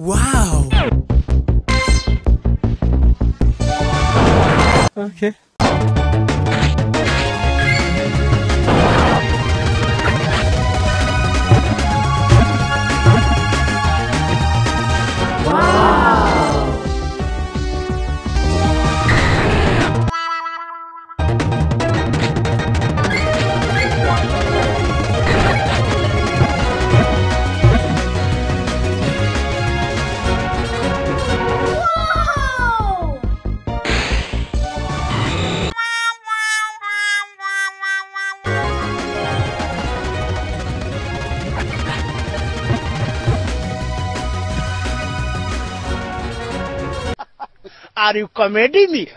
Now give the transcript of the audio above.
Wow. Okay. Are you comedy me?